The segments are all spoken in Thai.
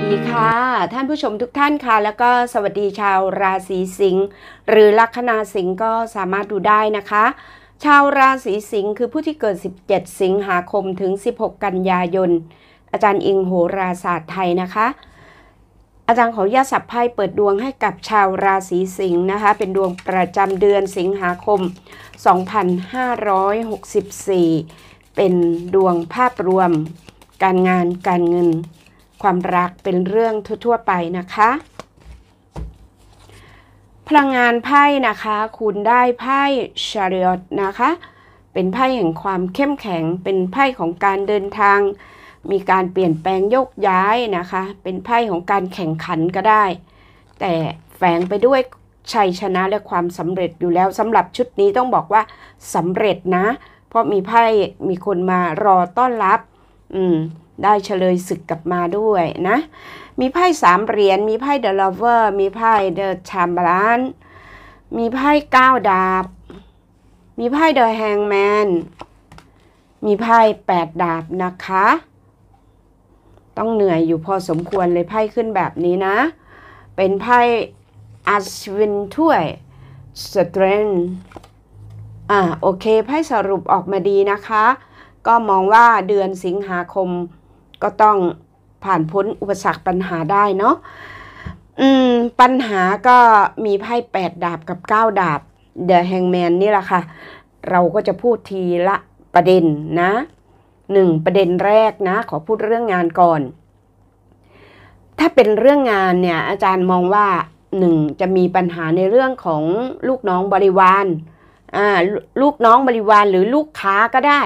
ดีค่ะ ท่านผู้ชมทุกท่านค่ะ แล้วก็สวัสดีชาวราศีสิงห์หรือลัคนาสิงห์ก็สามารถดูได้นะคะ ชาวราศีสิงห์คือผู้ที่เกิด 17 สิงหาคมถึง 16 กันยายน อาจารย์อิงโหราศาสตร์ไทยนะคะ อาจารย์ขออนุญาตสับไพ่เปิดดวงให้กับชาวราศีสิงห์นะคะ เป็นดวงประจำเดือนสิงหาคม 2564 เป็นดวงภาพรวม การงานการเงิน ความรักเป็นเรื่องทั่วๆไปนะคะ พลังงานไพ่นะคะ คุณได้ไพ่ชาริอตนะคะ เป็นไพ่แห่งความเข้มแข็ง เป็นไพ่ของการเดินทาง มีการเปลี่ยนแปลงโยกย้ายนะคะ เป็นไพ่ของการแข่งขันก็ได้ แต่แฝงไปด้วยชัยชนะและความสำเร็จอยู่แล้วสำหรับชุดนี้ต้องบอกว่าสำเร็จนะ เพราะมีไพ่มีคนมารอต้อนรับ อืม ได้เชลยศึกกลับมาด้วยนะ มีไพ่สามเหรียญ มีไพ่ The Lovers มีไพ่เดอะชามบลานมีไพ่เก้าดาบ มีไพ่ The Hanged Man มีไพ่แปดดาบนะคะ ต้องเหนื่อยอยู่พอสมควรเลยไพ่ขึ้นแบบนี้นะ เป็นไพ่อัศวินถ้วยสเตรนอ่าโอเคไพ่สรุปออกมาดีนะคะ ก็มองว่าเดือนสิงหาคม ก็ต้องผ่านพ้นอุปสรรคปัญหาได้เนาะอืมปัญหาก็มีไพ่แปดดาบกับเก้าดาบเดอะแฮงแมนนี่แหละค่ะ เราก็จะพูดทีละประเด็นนะหนึ่งประเด็นแรกนะ ขอพูดเรื่องงานก่อน ถ้าเป็นเรื่องงานเนี่ย อาจารย์มองว่าหนึ่งจะมีปัญหาในเรื่องของลูกน้องบริวารอ่าลูกน้องบริวารหรือลูกค้าก็ได้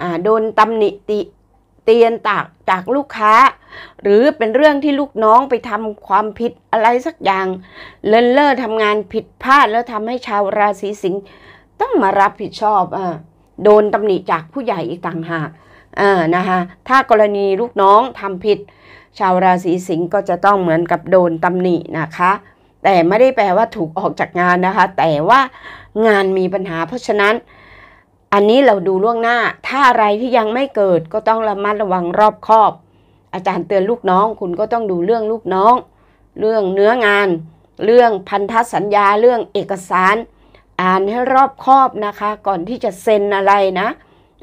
อ่าโดนตำหนิติ เตียนตากจากลูกค้า หรือเป็นเรื่องที่ลูกน้องไปทำความผิดอะไรสักอย่างเลินเล่อทำงานผิดพลาดแล้วทำให้ชาวราศีสิงห์ต้องมารับผิดชอบอ่าโดนตำหนิจากผู้ใหญ่อีกต่างหากอ่านะคะถ้ากรณีลูกน้องทำผิด ชาวราศีสิงห์ก็จะต้องเหมือนกับโดนตำหนินะคะ แต่ไม่ได้แปลว่าถูกออกจากงานนะคะ แต่ว่างานมีปัญหาเพราะฉะนั้น อันนี้เราดูล่วงหน้า ถ้าอะไรที่ยังไม่เกิดก็ต้องระมัดระวังรอบคอบ อาจารย์เตือนลูกน้อง คุณก็ต้องดูเรื่องลูกน้อง เรื่องเนื้องาน เรื่องพันธสัญญา เรื่องเอกสาร อ่านให้รอบคอบนะคะ ก่อนที่จะเซ็นอะไรนะ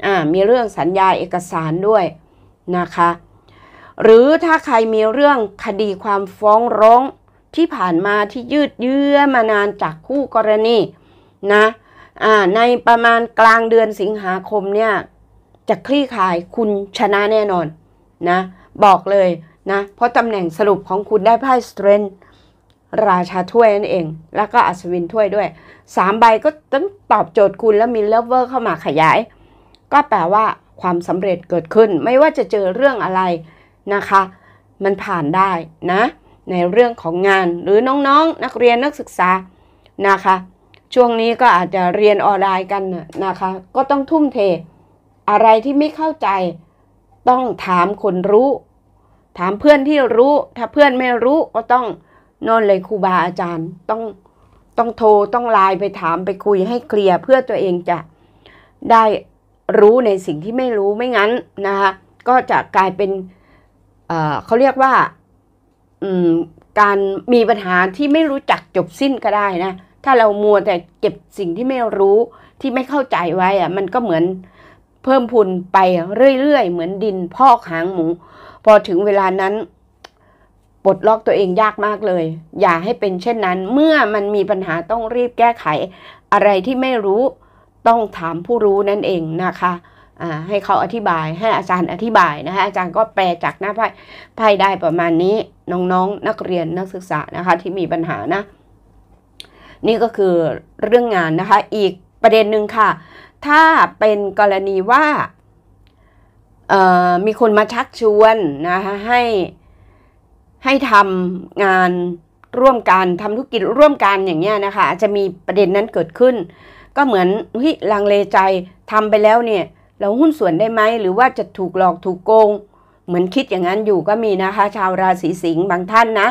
อ่า มีเรื่องสัญญาเอกสารด้วยนะคะ หรือถ้าใครมีเรื่องคดีความฟ้องร้องที่ผ่านมาที่ยืดเยื้อมานานจากคู่กรณีนะ ในประมาณกลางเดือนสิงหาคมเนี่ยจะคลี่คลายคุณชนะแน่นอนนะบอกเลยนะเพราะตำแหน่งสรุปของคุณได้ไพ่สเตรนราชาถ้วยนั่นเอง แล้วก็อัศวินถ้วยด้วยสามใบก็ต้องตอบโจทย์คุณแล้วมีเลเวอร์เข้ามาขยาย ก็แปลว่าความสำเร็จเกิดขึ้น ไม่ว่าจะเจอเรื่องอะไรนะคะ มันผ่านได้นะ ในเรื่องของงานหรือน้องๆนนักเรียนนักศึกษานะคะ ช่วงนี้ก็อาจจะเรียนออนไลน์กันนะคะ ก็ต้องทุ่มเท อะไรที่ไม่เข้าใจ ต้องถามคนรู้ ถามเพื่อนที่รู้ ถ้าเพื่อนไม่รู้ก็ต้องนอนเลยครูบาอาจารย์ ต้องต้องโทรต้องไลน์ไปถามไปคุยให้เคลียร์เพื่อตัวเองจะได้รู้ในสิ่งที่ไม่รู้ไม่งั้นนะคะก็จะกลายเป็นเเขาเรียกว่าการมีปัญหาที่ไม่รู้จักจบสิ้นก็ได้นะ ถ้าเรามัวแต่เก็บสิ่งที่ไม่รู้ที่ไม่เข้าใจไว้อะมันก็เหมือนเพิ่มพูนไปเรื่อยๆ เหมือนดินพอกหางหมู พอถึงเวลานั้นปลดล็อกตัวเองยากมากเลย อย่าให้เป็นเช่นนั้น เมื่อมันมีปัญหาต้องรีบแก้ไข อะไรที่ไม่รู้ต้องถามผู้รู้นั่นเองนะคะให้เขาอธิบายให้อาจารย์อธิบายนะคะอาจารย์ก็แปลจากหน้าไพ่ไพ่ได้ประมาณนี้น้องๆนนักเรียนนักศึกษานะคะที่มีปัญหานะ นี่ก็คือเรื่องงานนะคะ อีกประเด็นหนึ่งค่ะ ถ้าเป็นกรณีว่ามีคนมาชักชวนนะคะให้ให้ทำงานร่วมกันทำธุรกิจร่วมกันอย่างเงี้ยนะคะจะมีประเด็นนั้นเกิดขึ้น ก็เหมือนเฮ้ยลังเลใจทำไปแล้วเนี่ยเราหุ้นส่วนได้ไหมหรือว่าจะถูกหลอกถูกโกง เหมือนคิดอย่างนั้นอยู่ก็มีนะคะ ชาวราศีสิงห์บางท่านนะ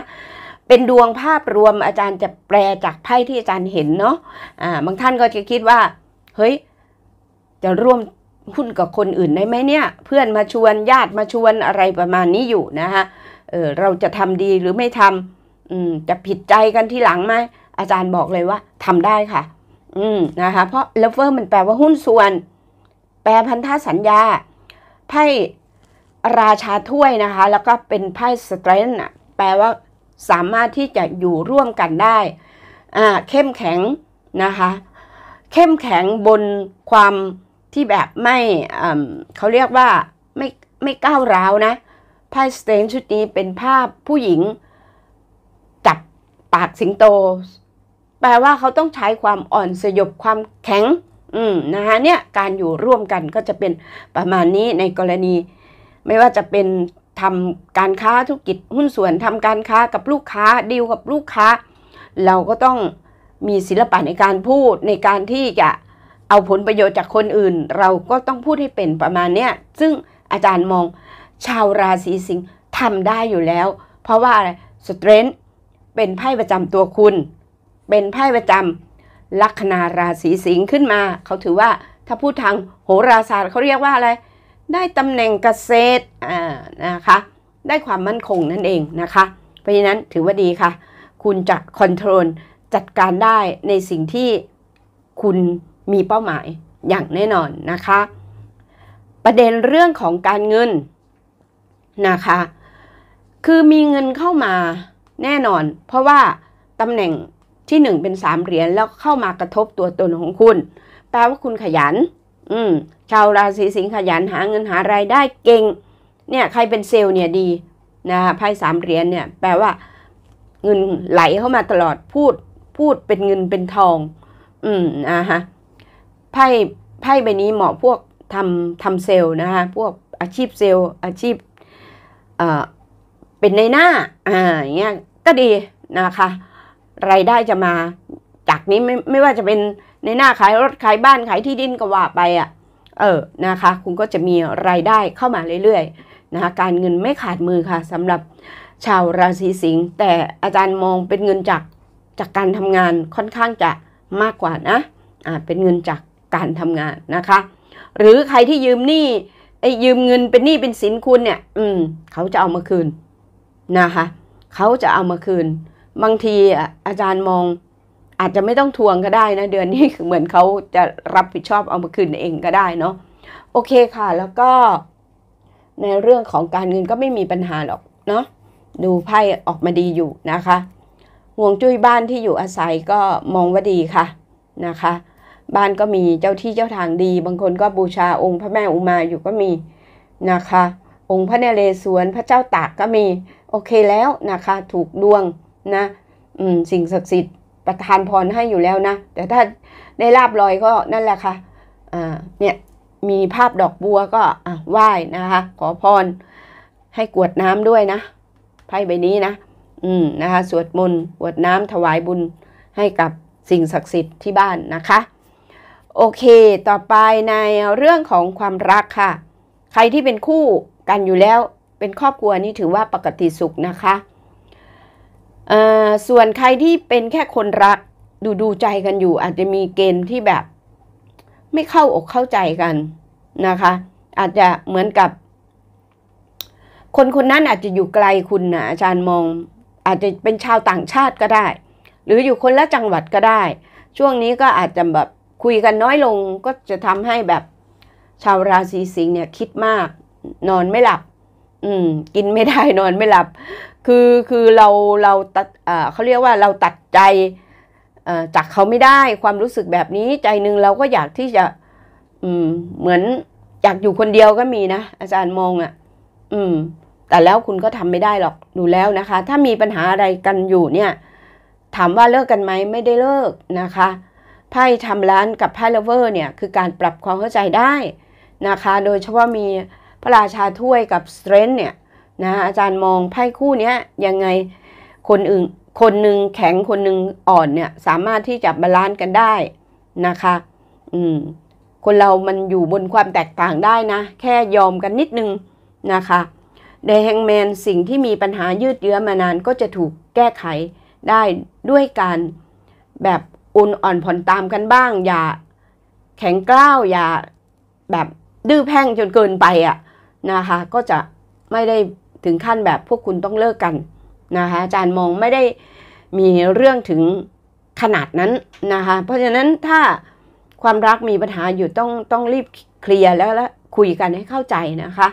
เป็นดวงภาพรวมอาจารย์จะแปลจากไพ่ที่อาจารย์เห็นเนาะอ่าบางท่านก็จะคิดว่า เฮ้ย จะร่วมหุ้นกับคนอื่นได้ไหมเนี่ย เพื่อนมาชวนญาติมาชวนอะไรประมาณนี้อยู่นะคะเออเราจะทำดีหรือไม่ทำอืมจะผิดใจกันที่หลังไหมอาจารย์บอกเลยว่าทำได้ค่ะ อืมนะคะเพราะเลเวอร์มันแปลว่าหุ้นส่วน แปลพันธสัญญาไพ่ราชาถ้วยนะคะ แล้วก็เป็นไพ่สเตรนท์แปลว่า สามารถที่จะอยู่ร่วมกันได้ เข้มแข็งนะคะ เข้มแข็งบนความที่แบบไม่เขาเรียกว่าไม่ไม่ก้าวร้าวนะไพ่สเตนชุดนี้เป็นภาพผู้หญิงจับปากสิงโต แปลว่าเขาต้องใช้ความอ่อนสยบความแข็ง อืมนะคะเนี่ยการอยู่ร่วมกันก็จะเป็นประมาณนี้ในกรณี ไม่ว่าจะเป็น ทำการค้าธุรกิจหุ้นส่วนทำการค้ากับลูกค้าดีลกับลูกค้า เราก็ต้องมีศิลปะในการพูดในการที่จะเอาผลประโยชน์จากคนอื่น เราก็ต้องพูดให้เป็นประมาณเนี้ยซึ่งอาจารย์มองชาวราศีสิงห์ทำได้อยู่แล้ว เพราะว่าอะไรสเตรนท์เป็นไพ่ประจำตัวคุณ เป็นไพ่ประจำลัคนาราศีสิงห์ขึ้นมา เขาถือว่าถ้าพูดทางโหราศาสตร์เขาเรียกว่าอะไร ได้ตำแหน่งเกษตรอ่านะคะ ได้ความมั่นคงนั่นเองนะคะ เพราะฉะนั้นถือว่าดีค่ะ คุณจะคอนโทรลจัดการได้ในสิ่งที่คุณมีเป้าหมายอย่างแน่นอนนะคะ ประเด็นเรื่องของการเงินนะคะ คือมีเงินเข้ามาแน่นอน เพราะว่าตำแหน่งที่หนึ่งเป็นสามเหรียญแล้วเข้ามากระทบตัวตนของคุณ แปลว่าคุณขยัน อืมชาวราศีสิงห์ขยันหาเงินหารายได้เก่ง เนี่ยใครเป็นเซลล์เนี่ยดีนะไพ่สามเหรียญเนี่ยแปลว่าเงินไหลเข้ามาตลอดพูดพูดเป็นเงินเป็นทอง อืมนะฮะไพ่ไพ่ใบนี้เหมาะพวกทำทำเซลล์นะคะพวกอาชีพเซลล์ อาชีพเอ่อเป็นในหน้าอ่าอย่างเงี้ยก็ดีนะคะ รายได้จะมาจากนี้ไม่ไม่ว่าจะเป็น ในหน้าขายรถขายบ้านขายที่ดินก็ว่าไปอะเออนะคะ คุณก็จะมีรายได้เข้ามาเรื่อยๆนะคะการเงินไม่ขาดมือค่ะสำหรับชาวราศีสิงห์แต่อาจารย์มองเป็นเงินจากจากการทำงานค่อนข้างจะมากกว่านะอ่าเป็นเงินจากการทำงานนะคะ หรือใครที่ยืมหนี้ไอ้ยืมเงินเป็นหนี้เป็นสินคุณเนี่ย อืม เขาจะเอามาคืนนะคะ เขาจะเอามาคืน บางทีอาจารย์มอง อาจจะไม่ต้องทวงก็ได้นะเดือนนี้เหมือนเขาจะรับผิดชอบเอามาคืนเองก็ได้เนาะโอเคค่ะ แล้วก็ ในเรื่องของการเงินก็ไม่มีปัญหาหรอกเนาะดูไพ่ออกมาดีอยู่นะคะห่วงจุ้ยบ้านที่อยู่อาศัยก็มองว่าดีค่ะนะคะ บ้านก็มีเจ้าที่เจ้าทางดี บางคนก็บูชาองค์พระแม่อุมาอยู่ก็มีนะคะ องค์พระนเรศวรพระเจ้าตากก็มี โอเคแล้วนะคะ ถูกดวงนะอืมสิ่งศักดิ์สิทธิ์ ประทานพรให้อยู่แล้วนะ แต่ถ้าได้ลาบลอยก็นั่นแหละค่ะอ่าเนี่ยมีภาพดอกบัวก็ไหว้นะคะ ขอพรให้กวดน้ำด้วยนะไพ่ใบนี้นะ อืมนะคะ สวดมนต์กวดน้ำถวายบุญให้กับสิ่งศักดิ์สิทธิ์ที่บ้านนะคะ โอเค ต่อไปในเรื่องของความรักค่ะ ใครที่เป็นคู่กันอยู่แล้วเป็นครอบครัวนี่ถือว่าปกติสุขนะคะ ส่วนใครที่เป็นแค่คนรักดูดูใจกันอยู่ อาจจะมีเกณฑ์ที่แบบ ไม่เข้าอกเข้าใจกันนะคะ อาจจะเหมือนกับ คนคนนั้นอาจจะอยู่ไกลคุณนะอาจารย์มอง อาจจะเป็นชาวต่างชาติก็ได้ หรืออยู่คนละจังหวัดก็ได้ ช่วงนี้ก็อาจจะแบบคุยกันน้อยลงก็จะทำให้แบบชาวราศีสิงห์เนี่ยคิดมาก นอนไม่หลับ อืม กินไม่ได้นอนไม่หลับ คือคือเราเราตัดเขาเรียกว่าเราตัดใจจากเขาไม่ได้ความรู้สึกแบบนี้ใจหนึ่งเราก็อยากที่จะอืมเหมือนอยากอยู่คนเดียวก็มีนะ อาจารย์มองอะ่ะ อืม แต่แล้วคุณก็ทำไม่ได้หรอกดูแล้วนะคะ ถ้ามีปัญหาอะไรกันอยู่เนี่ย ถามว่าเลิกกันไหมไม่ได้เลิกนะคะไพ่ทำร้านกับไพ่เลเวอร์เนี่ยคือการปรับความเข้าใจได้นะคะ โดยเฉพาะมีพระราชาถ้วยกับสเตรนเนี่ย นะอาจารย์มองไพ่คู่นี้ยังไงคนอื่นคนหนึ่งแข็งคนหนึ่งอ่อนเนี่ยสามารถที่จะ balance กันได้นะคะ อืม คนเรามันอยู่บนความแตกต่างได้นะ แค่ยอมกันนิดนึงนะคะ The Hanged Man สิ่งที่มีปัญหายืดเยื้อมานานก็จะถูกแก้ไขได้ด้วยการแบบโอนอ่อนผ่อนตามกันบ้าง อย่าแข็งกร้าวอย่าแบบดื้อแพ่งจนเกินไปอะ่ะนะคะ ก็จะไม่ได้ ถึงขั้นแบบพวกคุณต้องเลิกกันนะคะอาจารย์มองไม่ได้มีเรื่องถึงขนาดนั้นนะคะเพราะฉะนั้นถ้าความรักมีปัญหาอยู่ต้องต้องรีบเคลียร์แล้วแล้วคุยกันให้เข้าใจนะคะ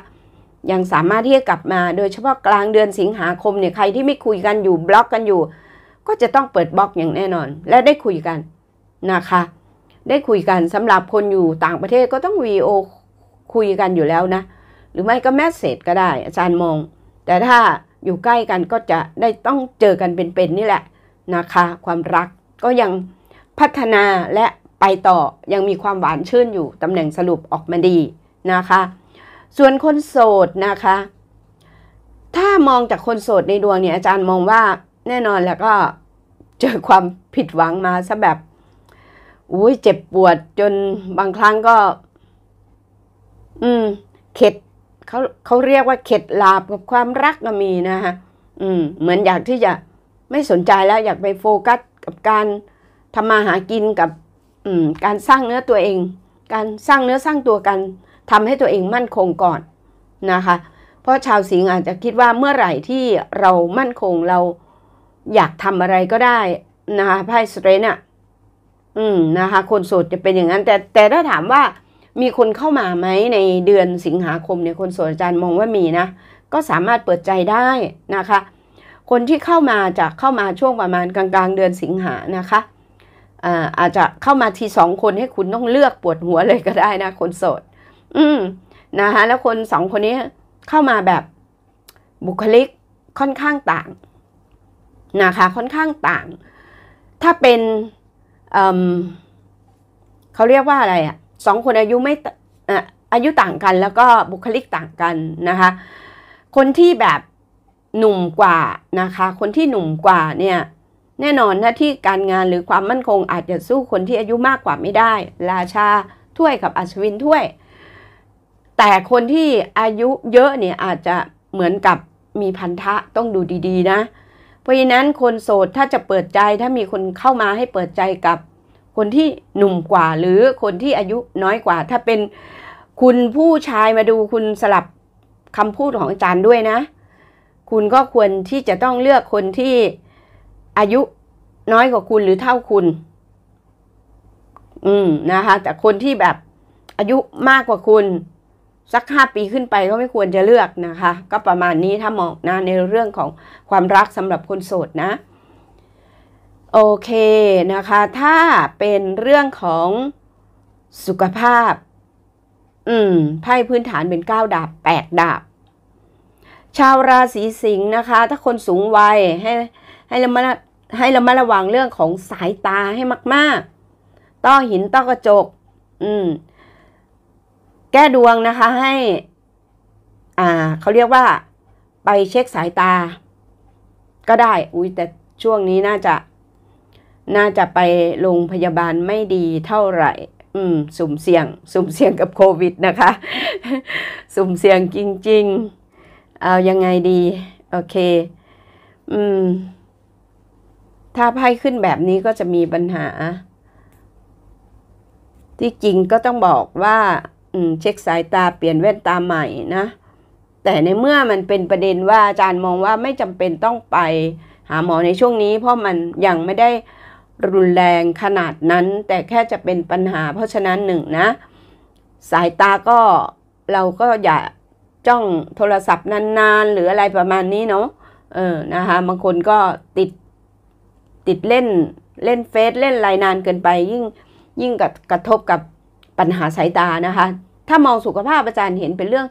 ยังสามารถที่จะกลับมาโดยเฉพาะกลางเดือนสิงหาคมเนี่ยใครที่ไม่คุยกันอยู่บล็อกกันอยู่ ก็จะต้องเปิดบล็อกอย่างแน่นอน และได้คุยกันนะคะ ได้คุยกันสำหรับคนอยู่ต่างประเทศก็ต้องวีโอคุยกันอยู่แล้วนะ หรือไม่ก็แมสเซจก็ได้อาจารย์มอง แต่ถ้าอยู่ใกล้กันก็จะได้ต้องเจอกันเป็นๆนนี่แหละนะคะ ความรักก็ยังพัฒนาและไปต่อยังมีความหวานชื่นอยู่ตำแหน่งสรุปออกมาดีนะคะ ส่วนคนโสดนะคะ ถ้ามองจากคนโสดในดวงเนี่ยอาจารย์มองว่าแน่นอนแล้วก็เจอความผิดหวังมาซะแบบอุ้ยเจ็บปวดจนบางครั้งก็ อืม เข็ด เขาเขาเรียกว่าเข็ดลาบกับความรักก็มีนะคะอืมเหมือนอยากที่จะไม่สนใจแล้วอยากไปโฟกัสกับการทำมาหากินกับอืมการสร้างเนื้อตัวเอง การสร้างเนื้อสร้างตัวกันทำให้ตัวเองมั่นคงก่อนนะคะ เพราะชาวสิงห์อาจจะคิดว่าเมื่อไหร่ที่เรามั่นคงเราอยากทำอะไรก็ได้นะคะไพ่สเตรนอะอืมนะคะ คนโสดจะเป็นอย่างนั้น แต่แต่ถ้าถามว่า มีคนเข้ามาไหมในเดือนสิงหาคมเนี่ยคนโสดอาจารย์มองว่ามีนะ ก็สามารถเปิดใจได้นะคะ คนที่เข้ามาจะเข้ามาช่วงประมาณกลางๆ เดือนสิงหานะคะอาอาจจะเข้ามาทีสองคนให้คุณต้องเลือกปวดหัวเลยก็ได้นะ คนโสด อืมนะคะแล้วคนสองคนนี้เข้ามาแบบบุคลิกค่อนข้างต่างนะคะค่อนข้างต่าง ถ้าเป็นเเขาเรียกว่าอะไรอะ สองคนอายุไม่อายุต่างกันแล้วก็บุคลิกต่างกันนะคะ คนที่แบบหนุ่มกว่านะคะ คนที่หนุ่มกว่าเนี่ยแน่นอนหน้าที่การงานหรือความมั่นคงอาจจะสู้คนที่อายุมากกว่าไม่ได้ ราชาถ้วยกับอัศวินถ้วย แต่คนที่อายุเยอะเนี่ยอาจจะเหมือนกับมีพันธะต้องดูดีๆนะ เพราะฉะนั้นคนโสดถ้าจะเปิดใจถ้ามีคนเข้ามาให้เปิดใจกับ คนที่หนุ่มกว่าหรือคนที่อายุน้อยกว่า ถ้าเป็นคุณผู้ชายมาดูคุณสลับคำพูดของอาจารย์ด้วยนะ คุณก็ควรที่จะต้องเลือกคนที่อายุน้อยกว่าคุณหรือเท่าคุณ อืมนะคะ แต่คนที่แบบอายุมากกว่าคุณ สักห้าปีขึ้นไปก็ไม่ควรจะเลือกนะคะ ก็ประมาณนี้ถ้ามองนะในเรื่องของความรักสำหรับคนโสดนะ โอเคนะคะ ถ้าเป็นเรื่องของสุขภาพ อืม ไพ่พื้นฐานเป็นเก้าดาบแปดดาบ ชาวราศีสิงห์นะคะ ถ้าคนสูงวัยให้ให้เรามาให้เรามาระวังเรื่องของสายตาให้มาก ๆ ต้อหินต้อกระจก อืม แก้ดวงนะคะให้ อ่า เขาเรียกว่า ไปเช็คสายตา ก็ได้ อุ้ยแต่ช่วงนี้น่าจะ น่าจะไปโรงพยาบาลไม่ดีเท่าไหร่ อืม สุ่มเสี่ยง สุ่มเสี่ยงกับโควิดนะคะ สุ่มเสี่ยงจริง ๆ เอายังไงดี โอเค อืม ถ้าไพ่ขึ้นแบบนี้ก็จะมีปัญหา ที่จริงก็ต้องบอกว่าเช็คสายตาเปลี่ยนแว่นตาใหม่นะ แต่ในเมื่อมันเป็นประเด็นว่าอาจารย์มองว่าไม่จำเป็นต้องไปหาหมอในช่วงนี้ เพราะมันยังไม่ได้ รุนแรงขนาดนั้น แต่แค่จะเป็นปัญหา เพราะฉะนั้นหนึ่งนะ สายตาก็เราก็อย่าจ้องโทรศัพท์นานๆ หรืออะไรประมาณนี้เนาะเออนะคะบางคนก็ติดติดเล่นเล่นเฟซเล่นไลน์นานเกินไป ยิ่งยิ่งกับกระทบกับปัญหาสายตานะคะ ถ้ามองสุขภาพอาจารย์เห็นเป็นเรื่อง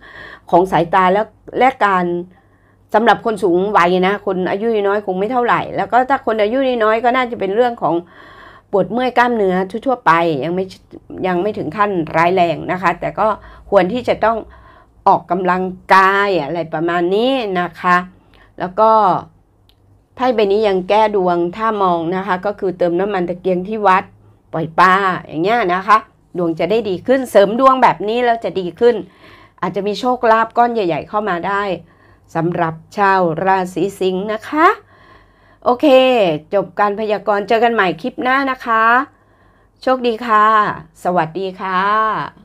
ของสายตาแล้วและการ สำหรับคนสูงวัยนะ คนอายุน้อยคงไม่เท่าไหร่ แล้วก็ถ้าคนอายุน้อยก็น่าจะเป็นเรื่องของปวดเมื่อยกล้ามเนื้อทั่วๆไปยังไม่ยังไม่ถึงขั้นร้ายแรงนะคะ แต่ก็ควรที่จะต้องออกกำลังกายอะไรประมาณนี้นะคะ แล้วก็ไพ่ใบนี้ยังแก้ดวงถ้ามองนะคะ ก็คือเติมน้ำมันตะเกียงที่วัดปล่อยปลาอย่างเงี้ยนะคะ ดวงจะได้ดีขึ้นเสริมดวงแบบนี้แล้วจะดีขึ้น อาจจะมีโชคลาภก้อนใหญ่ ๆ เข้ามาได้ สำหรับชาวราศีสิงห์นะคะ โอเค จบการพยากรณ์เจอกันใหม่คลิปหน้านะคะ โชคดีค่ะ สวัสดีค่ะ